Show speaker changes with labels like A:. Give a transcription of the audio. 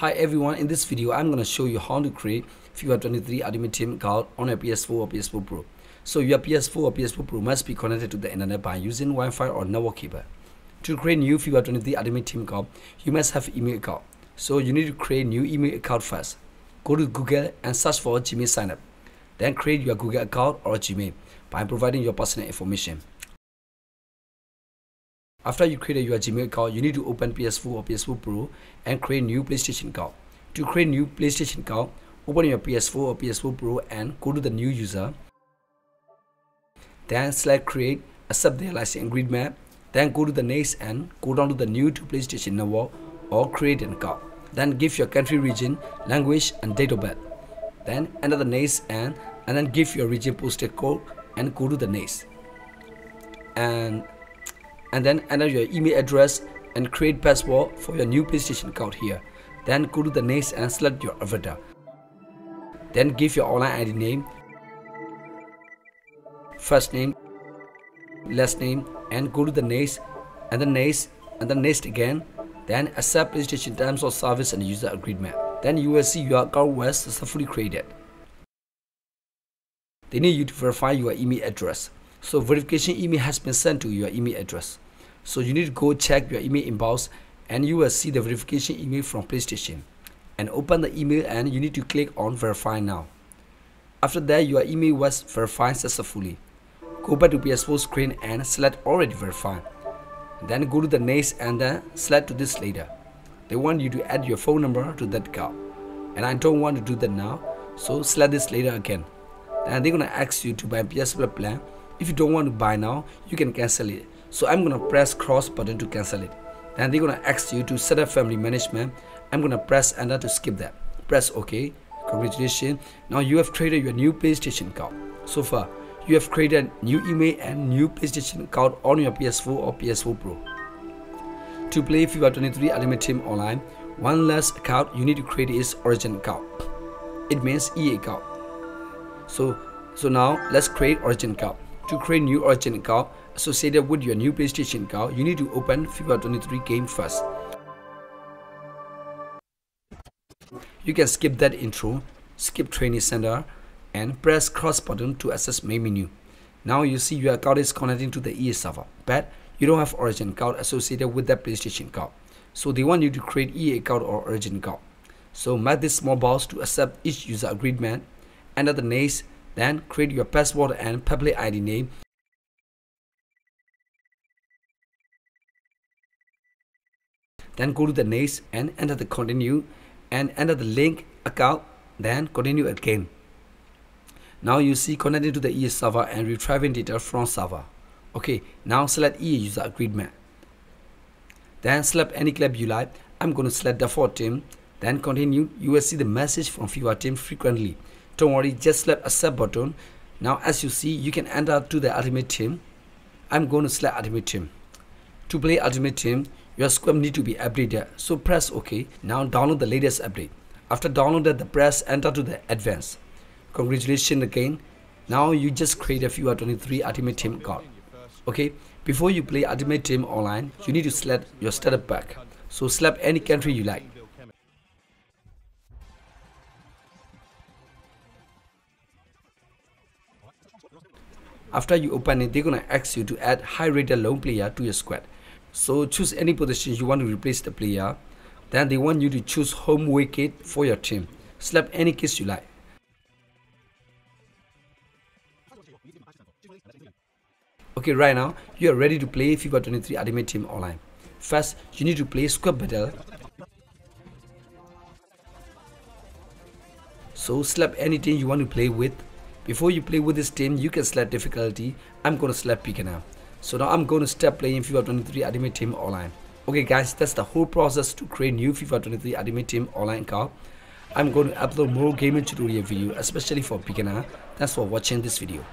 A: Hi everyone, in this video I'm going to show you how to create FIFA 23 Ultimate Team account on your PS4 or PS4 Pro. So your PS4 or PS4 Pro must be connected to the internet by using Wi-Fi or network cable. To create new FIFA 23 Ultimate Team account, you must have email account. So you need to create new email account first. Go to Google and search for Gmail sign up. Then create your Google account or Gmail by providing your personal information. After you create your Gmail account, you need to open PS4 or PS4 Pro and create new PlayStation account. To create new PlayStation account, open your PS4 or PS4 Pro and go to the new user. Then select create, accept the license agreement. Then go to the next and go down to the new to PlayStation network or create an account. Then give your country region, language and date of birth. Then enter the next and and then give your region postal code and go to the next. And and then enter your email address and create password for your new PlayStation account here. Then go to the next and select your avatar. Then give your online ID name, first name, last name and go to the next and the next and the next again. Then accept PlayStation terms of service and user agreement. Then you will see your account was successfully created. They need you to verify your email address. So verification email has been sent to your email address. So you need to go check your email inbox and you will see the verification email from PlayStation. And open the email and you need to click on verify now. After that your email was verified successfully. Go back to PS4 screen and select already verified. Then go to the next and then select to this later. They want you to add your phone number to that card. And I don't want to do that now. So select this later again. Then they're gonna ask you to buy PS4 plan if you don't want to buy now you can cancel it. So i'm gonna press cross button to cancel it. Then they're gonna ask you to set up family management. I'm gonna press enter to skip that. Press ok. Congratulations. Now you have created your new playstation account. So far you have created new email and new playstation account on your ps4 or ps4 pro. To play fifa 23 ultimate team online one last account you need to create is origin account. It means ea account. So so now let's create origin account to create new Origin account associated with your new PlayStation account, you need to open FIFA 23 game first. You can skip that intro, skip training center and press cross button to access main menu. Now you see your account is connecting to the EA server, but you don't have Origin account associated with that PlayStation account. So they want you to create EA account or Origin account. So make this small box to accept EA user agreement, enter the next then create your password and public ID name. Then go to the next and enter the continue and enter the link account. Then continue again. Now you see connecting to the EA server and retrieving data from server. Okay, now select EA user agreement. Then select any club you like. I'm going to select the 4 team. Then continue. You will see the message from FIFA team frequently don't worry just select accept button. Now as you see you can enter to the ultimate team. I'm going to select ultimate team. To play ultimate team your squad need to be updated. So press ok now download the latest update. After downloaded the press enter to the advanced. Congratulations again. Now you just create a FIFA 23 ultimate team card. Okay? Before you play ultimate team online you need to select your starter pack. So select any country you like After you open it, they're gonna ask you to add high rated lone player to your squad. So choose any position you want to replace the player. Then they want you to choose home wicket for your team. Slap any case you like. Okay, right now you are ready to play FIFA 23 Ultimate Team Online. First, you need to play squad battle. So slap any team you want to play with before you play with this team, you can select difficulty. I'm going to select beginner. So now I'm going to start playing FIFA 23 Ultimate Team Online. Okay guys, that's the whole process to create new FIFA 23 Ultimate Team Online card. I'm going to upload more gaming tutorial video, especially for beginner. Thanks for watching this video.